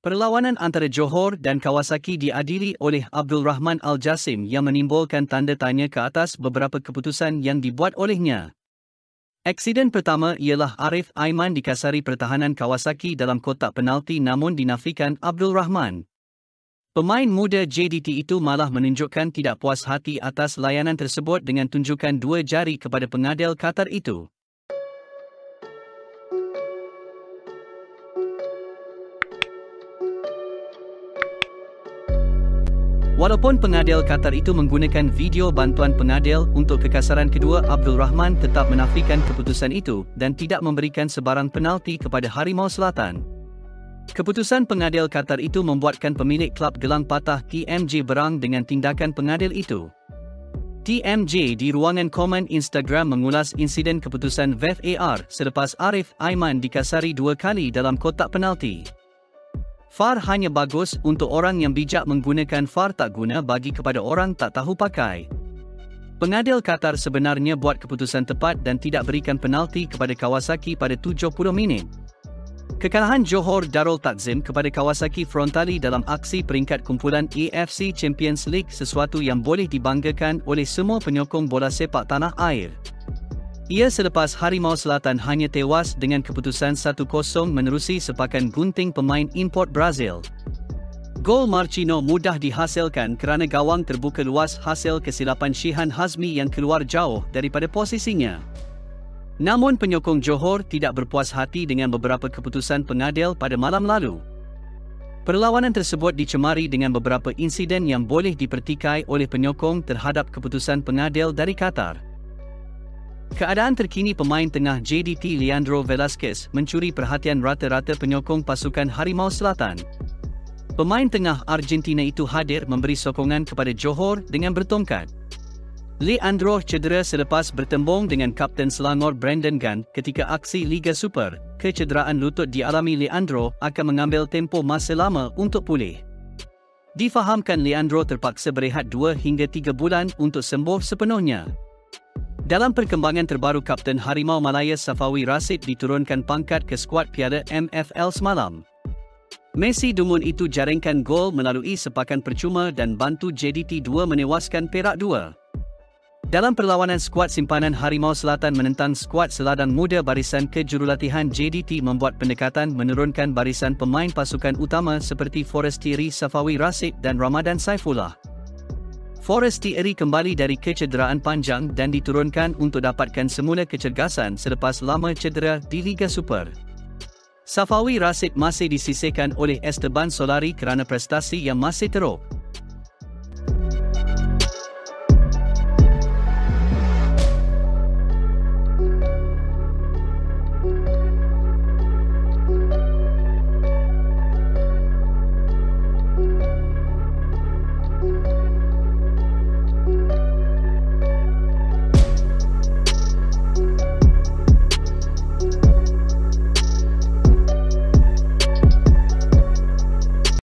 Perlawanan antara Johor dan Kawasaki diadili oleh Abdul Rahman Al-Jasim yang menimbulkan tanda tanya ke atas beberapa keputusan yang dibuat olehnya. Eksiden pertama ialah Arif Aiman dikasari pertahanan Kawasaki dalam kotak penalti namun dinafikan Abdul Rahman. Pemain muda JDT itu malah menunjukkan tidak puas hati atas layanan tersebut dengan tunjukkan dua jari kepada pengadil Qatar itu. Walaupun pengadil Qatar itu menggunakan video bantuan pengadil untuk kekasaran kedua, Abdul Rahman tetap menafikan keputusan itu dan tidak memberikan sebarang penalti kepada Harimau Selatan. Keputusan pengadil Qatar itu membuatkan pemilik klub gelang patah TMJ berang dengan tindakan pengadil itu. TMJ di ruangan komen Instagram mengulas insiden keputusan VAR selepas Arif Aiman dikasari dua kali dalam kotak penalti. FAR hanya bagus untuk orang yang bijak menggunakan FAR tak guna bagi kepada orang tak tahu pakai. Pengadil Qatar sebenarnya buat keputusan tepat dan tidak berikan penalti kepada Kawasaki pada 70 minit. Kekalahan Johor Darul Takzim kepada Kawasaki Frontali dalam aksi peringkat kumpulan AFC Champions League sesuatu yang boleh dibanggakan oleh semua penyokong bola sepak tanah air. Ia selepas Harimau Selatan hanya tewas dengan keputusan 1-0 menerusi sepakan gunting pemain import Brazil. Gol Marcino mudah dihasilkan kerana gawang terbuka luas hasil kesilapan Shihan Hazmi yang keluar jauh daripada posisinya. Namun penyokong Johor tidak berpuas hati dengan beberapa keputusan pengadil pada malam lalu. Perlawanan tersebut dicemari dengan beberapa insiden yang boleh dipertikai oleh penyokong terhadap keputusan pengadil dari Qatar. Keadaan terkini pemain tengah JDT Leandro Velasquez mencuri perhatian rata-rata penyokong pasukan Harimau Selatan. Pemain tengah Argentina itu hadir memberi sokongan kepada Johor dengan bertongkat. Leandro cedera selepas bertembung dengan Kapten Selangor Brandon Gunn ketika aksi Liga Super. Kecederaan lutut dialami Leandro akan mengambil tempoh masa lama untuk pulih. Difahamkan Leandro terpaksa berehat 2 hingga 3 bulan untuk sembuh sepenuhnya. Dalam perkembangan terbaru Kapten Harimau Malaya Safawi Rasid diturunkan pangkat ke skuad piala MFL semalam. Messi Dumun itu jaringkan gol melalui sepakan percuma dan bantu JDT 2 menewaskan Perak 2. Dalam perlawanan skuad simpanan Harimau Selatan menentang skuad seladang muda barisan kejurulatihan JDT membuat pendekatan menurunkan barisan pemain pasukan utama seperti Forestieri Safawi Rasid dan Ramadan Saifullah. Forestieri kembali dari kecederaan panjang dan diturunkan untuk dapatkan semula kecergasan selepas lama cedera di Liga Super. Safawi Rasid masih disisihkan oleh Esteban Solari kerana prestasi yang masih teruk.